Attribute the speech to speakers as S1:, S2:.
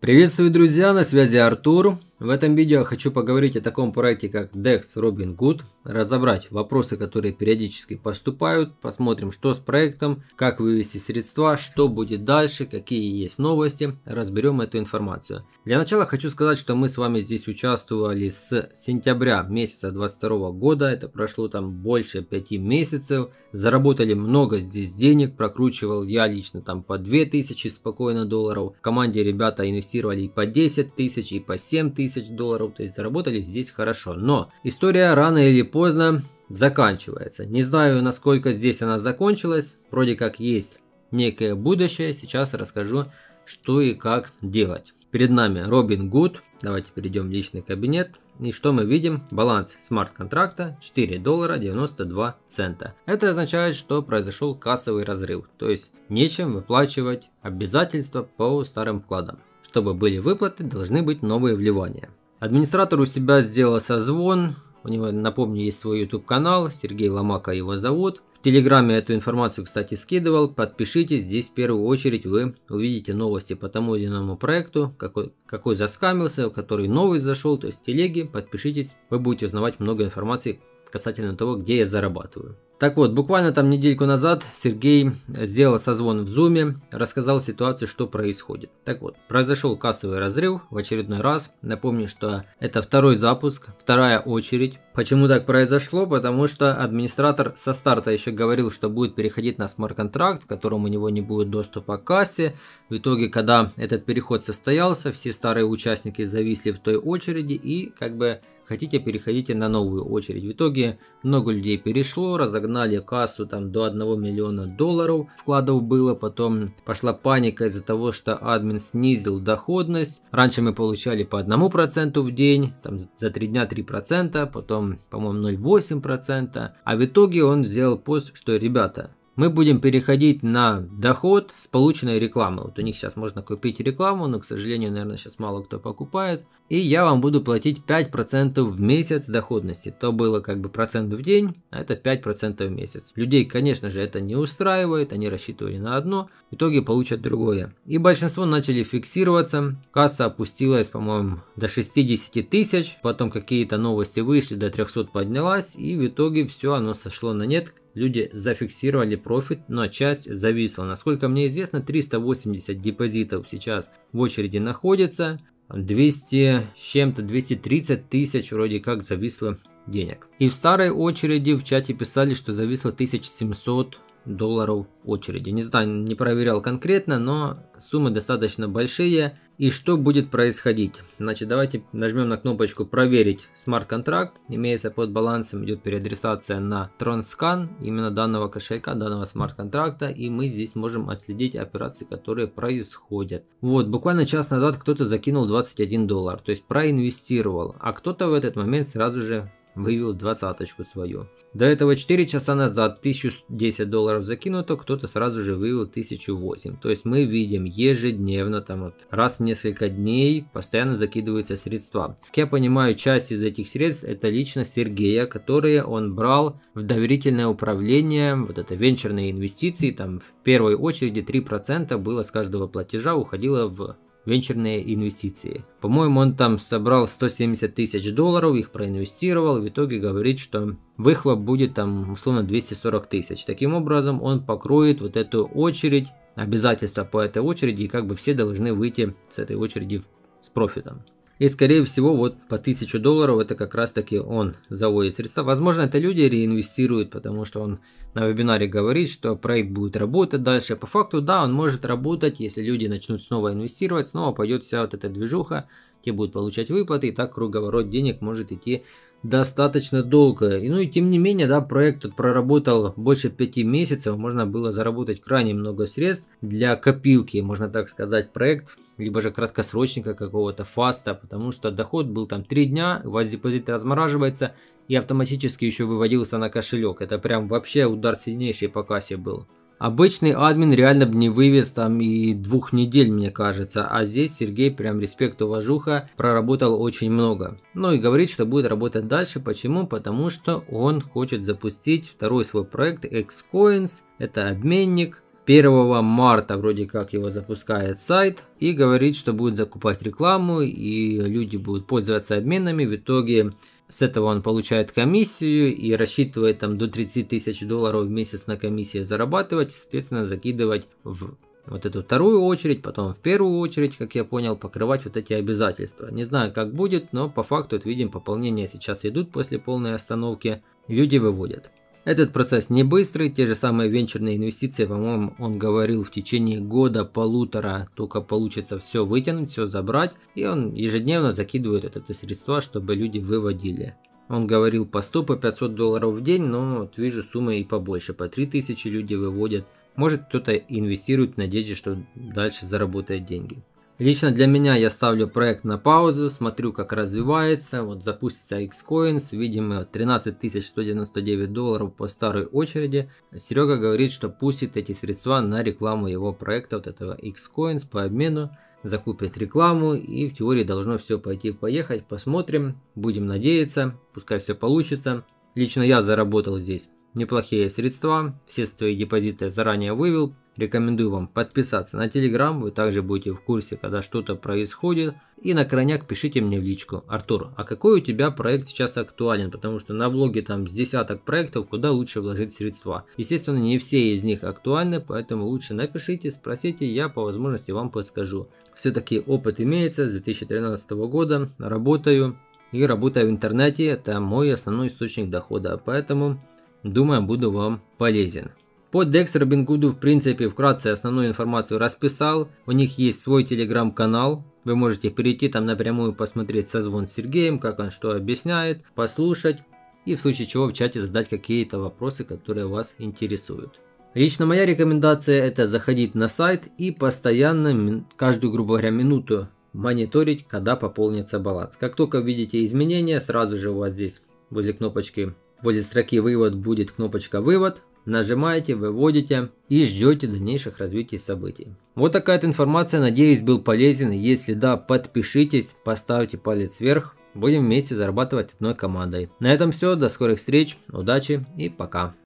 S1: Приветствую, друзья, на связи Артур. В этом видео хочу поговорить о таком проекте, как DEX Robinhood, разобрать вопросы, которые периодически поступают, посмотрим, что с проектом, как вывести средства, что будет дальше, какие есть новости, разберем эту информацию. Для начала хочу сказать, что мы с вами здесь участвовали с сентября месяца 22 года, это прошло там больше 5 месяцев, заработали много здесь денег, прокручивал я лично там по 2000 спокойно долларов, в команде ребята инвестировали и по 10 тысяч, и по 7 тысяч, тысяч долларов, то есть заработали здесь хорошо. Но история рано или поздно заканчивается. Не знаю, насколько здесь она закончилась, вроде как есть некое будущее, сейчас расскажу, что и как делать. Перед нами Робин Гуд, давайте перейдем в личный кабинет. И что мы видим? Баланс смарт-контракта 4 доллара 92 цента. Это означает, что произошел кассовый разрыв, то есть нечем выплачивать обязательства по старым вкладам. Чтобы были выплаты, должны быть новые вливания. Администратор у себя сделал созвон. У него, напомню, есть свой YouTube канал. Сергей Ломака его зовут. В Телеграме эту информацию, кстати, скидывал. Подпишитесь, здесь в первую очередь вы увидите новости по тому или иному проекту, какой, какой заскамился, который новый зашел, то есть в телеге. Подпишитесь, вы будете узнавать много информации касательно того, где я зарабатываю. Так вот, буквально там недельку назад Сергей сделал созвон в зуме, рассказал ситуацию, что происходит. Так вот, произошел кассовый разрыв в очередной раз. Напомню, что это второй запуск, вторая очередь. Почему так произошло? Потому что администратор со старта еще говорил, что будет переходить на смарт-контракт, в котором у него не будет доступа к кассе. В итоге, когда этот переход состоялся, все старые участники зависли в той очереди и как бы хотите, переходите на новую очередь. В итоге много людей перешло, разогнали кассу там до 1 миллиона долларов вкладов было, потом пошла паника из-за того, что админ снизил доходность. Раньше мы получали по 1% в день, там за 3 дня 3%, потом, по-моему, 0,8%. А в итоге он сделал пост, что, ребята, мы будем переходить на доход с полученной рекламы. Вот у них сейчас можно купить рекламу, но, к сожалению, наверное, сейчас мало кто покупает. И я вам буду платить 5% в месяц доходности. То было как бы процент в день, а это 5% в месяц. Людей, конечно же, это не устраивает, они рассчитывали на одно, в итоге получат другое. И большинство начали фиксироваться, касса опустилась, по-моему, до 60 тысяч, потом какие-то новости вышли, до 300 поднялась, и в итоге все, оно сошло на нет, люди зафиксировали профит, но часть зависла. Насколько мне известно, 380 депозитов сейчас в очереди находится. 200 с чем-то, 230 тысяч вроде как зависло денег. И в старой очереди в чате писали, что зависло 1700 долларов очереди. Не знаю, не проверял конкретно, но суммы достаточно большие. И что будет происходить? Значит, давайте нажмем на кнопочку «Проверить смарт-контракт». Имеется под балансом, идет переадресация на TronScan, именно данного кошелька, данного смарт-контракта. И мы здесь можем отследить операции, которые происходят. Вот, буквально час назад кто-то закинул 21 доллар, то есть проинвестировал. А кто-то в этот момент сразу же вывел двадцаточку свою. До этого 4 часа назад 1010 долларов закинуто, кто-то сразу же вывел 1008. То есть мы видим ежедневно, там вот раз в несколько дней постоянно закидываются средства. Как я понимаю, часть из этих средств это лично Сергея, которые он брал в доверительное управление, вот это венчурные инвестиции, там в первой очереди 3% было с каждого платежа уходило в венчурные инвестиции. По-моему, он там собрал 170 тысяч долларов, их проинвестировал, в итоге говорит, что выхлоп будет там условно 240 тысяч. Таким образом, он покроет вот эту очередь, обязательства по этой очереди, и как бы все должны выйти с этой очереди с профитом. И скорее всего вот по 1000 долларов это как раз таки он заводит средства. Возможно это люди реинвестируют, потому что он на вебинаре говорит, что проект будет работать дальше. По факту да, он может работать, если люди начнут снова инвестировать, снова пойдет вся вот эта движуха, те будут получать выплаты, и так круговорот денег может идти достаточно долго. И, ну и тем не менее, да, проект тут проработал больше пяти месяцев, можно было заработать крайне много средств для копилки, можно так сказать, проект, либо же краткосрочника какого-то фаста, потому что доход был там 3 дня, у вас депозит размораживается и автоматически еще выводился на кошелек. Это прям вообще удар сильнейший по кассе был. Обычный админ реально бы не вывез там и двух недель, мне кажется. А здесь Сергей, прям респект, уважуха, проработал очень много. Ну и говорит, что будет работать дальше. Почему? Потому что он хочет запустить второй свой проект Xcoins. Это обменник. 1 марта вроде как его запускает сайт и говорит, что будет закупать рекламу и люди будут пользоваться обменами. В итоге с этого он получает комиссию и рассчитывает там до 30 тысяч долларов в месяц на комиссии зарабатывать, соответственно закидывать в вот эту вторую очередь, потом в первую очередь, как я понял, покрывать вот эти обязательства. Не знаю, как будет, но по факту, вот видим, пополнения сейчас идут после полной остановки, люди выводят. Этот процесс не быстрый, те же самые венчурные инвестиции, по-моему, он говорил в течение года-полутора только получится все вытянуть, все забрать, и он ежедневно закидывает это средства, чтобы люди выводили. Он говорил по 100, по 500 долларов в день, но вот вижу суммы и побольше, по 3000 люди выводят. Может кто-то инвестирует в надежде, что дальше заработает деньги. Лично для меня я ставлю проект на паузу, смотрю как развивается, вот запустится Xcoins, видимо 13 199 долларов по старой очереди. Серега говорит, что пустит эти средства на рекламу его проекта, вот этого Xcoins по обмену, закупит рекламу и в теории должно все пойти поехать, посмотрим, будем надеяться, пускай все получится. Лично я заработал здесь неплохие средства, все свои депозиты заранее вывел. Рекомендую вам подписаться на Telegram, вы также будете в курсе, когда что-то происходит. И на крайняк пишите мне в личку. Артур, а какой у тебя проект сейчас актуален? Потому что на блоге там с десяток проектов, куда лучше вложить средства. Естественно, не все из них актуальны, поэтому лучше напишите, спросите, я по возможности вам подскажу. Все-таки опыт имеется с 2013 года, работаю. И работая в интернете, это мой основной источник дохода, поэтому Думаю, буду вам полезен. Под Dex Robinhood в принципе вкратце основную информацию расписал. У них есть свой телеграм-канал. Вы можете перейти там напрямую посмотреть созвон с Сергеем, как он что объясняет, послушать. И в случае чего в чате задать какие-то вопросы, которые вас интересуют. Лично моя рекомендация это заходить на сайт и постоянно, каждую, грубо говоря, минуту мониторить, когда пополнится баланс. Как только видите изменения, сразу же у вас здесь возле кнопочки Возле строки «Вывод» будет кнопочка «Вывод». Нажимаете, выводите и ждете дальнейших развитий событий. Вот такая информация, надеюсь, был полезен. Если да, подпишитесь, поставьте палец вверх. Будем вместе зарабатывать одной командой. На этом все, до скорых встреч, удачи и пока.